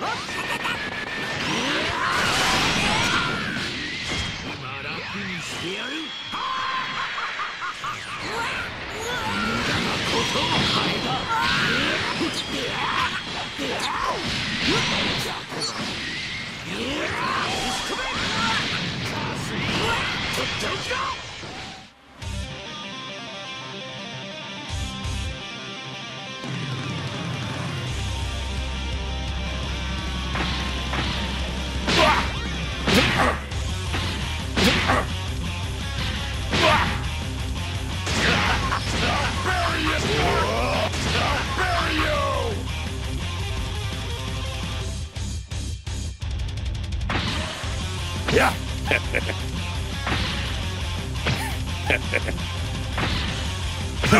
Let's go! やることを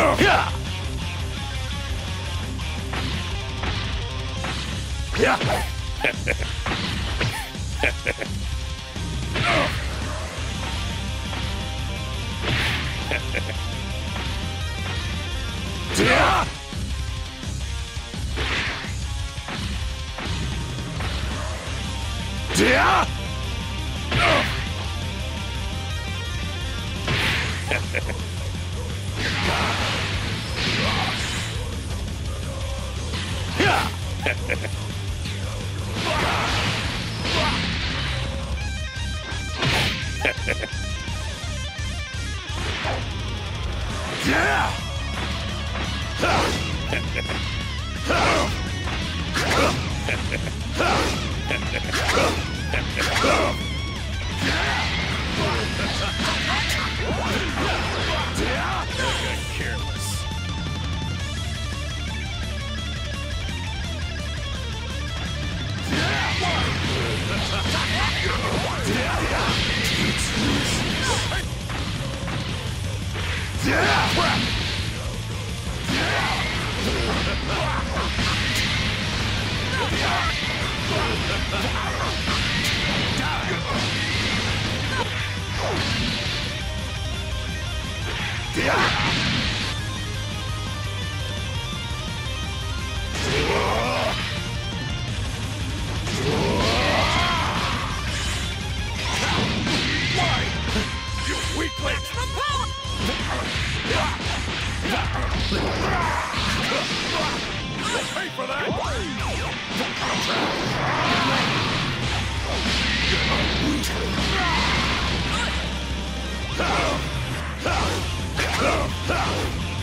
変 You Pay for that!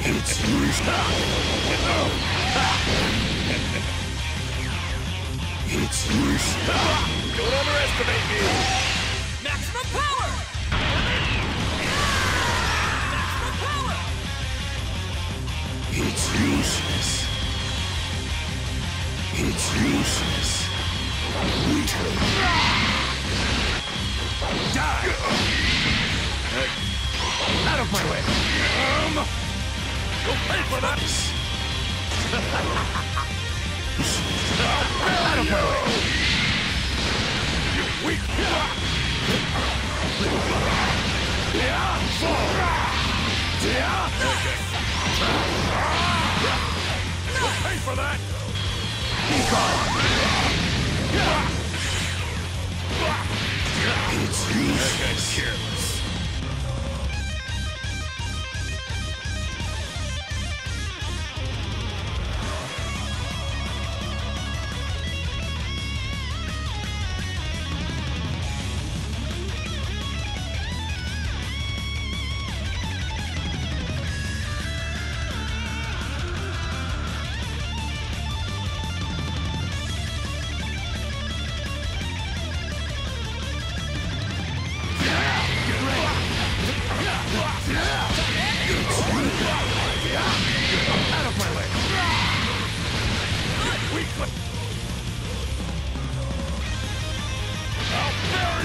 It's yours. It's yours. Don't underestimate me! For that! Out of! You weak! Yeah! Yeah! Pay for that! It's useless.